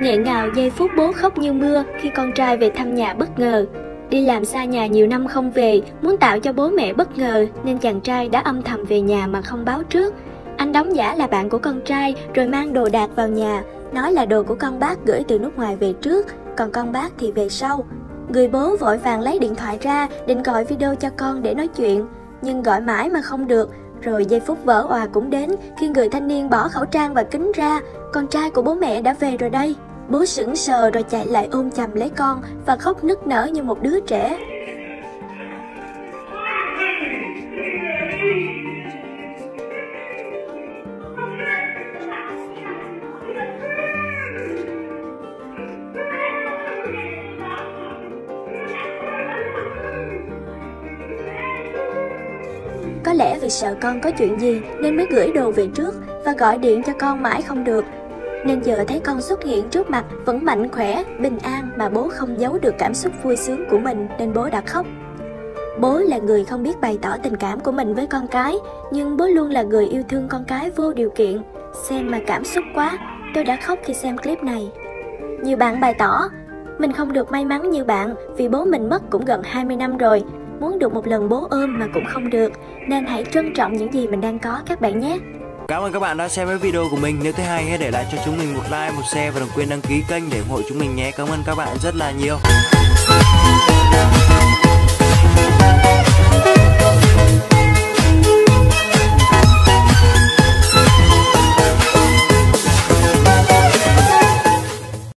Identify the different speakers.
Speaker 1: nghẹn ngào giây phút bố khóc như mưa khi con trai về thăm nhà bất ngờ. Đi làm xa nhà nhiều năm không về, muốn tạo cho bố mẹ bất ngờ nên chàng trai đã âm thầm về nhà mà không báo trước. Anh đóng giả là bạn của con trai rồi mang đồ đạc vào nhà, nói là đồ của con bác gửi từ nước ngoài về trước, còn con bác thì về sau. Người bố vội vàng lấy điện thoại ra định gọi video cho con để nói chuyện, nhưng gọi mãi mà không được. Rồi giây phút vỡ òa cũng đến khi người thanh niên bỏ khẩu trang và kính ra, con trai của bố mẹ đã về rồi đây. Bố sững sờ rồi chạy lại ôm chầm lấy con và khóc nức nở như một đứa trẻ. Có lẽ vì sợ con có chuyện gì nên mới gửi đồ về trước và gọi điện cho con mãi không được. Nên giờ thấy con xuất hiện trước mặt vẫn mạnh khỏe, bình an mà bố không giấu được cảm xúc vui sướng của mình nên bố đã khóc. Bố là người không biết bày tỏ tình cảm của mình với con cái, nhưng bố luôn là người yêu thương con cái vô điều kiện. Xem mà cảm xúc quá, tôi đã khóc khi xem clip này. Nhiều bạn bày tỏ, mình không được may mắn như bạn vì bố mình mất cũng gần 20 năm rồi, muốn được một lần bố ôm mà cũng không được, nên hãy trân trọng những gì mình đang có các bạn nhé.
Speaker 2: Cảm ơn các bạn đã xem cái video của mình. Nếu thấy hay hãy để lại cho chúng mình một like, một share và đừng quên đăng ký kênh để ủng hộ chúng mình nhé. Cảm ơn các bạn rất là nhiều.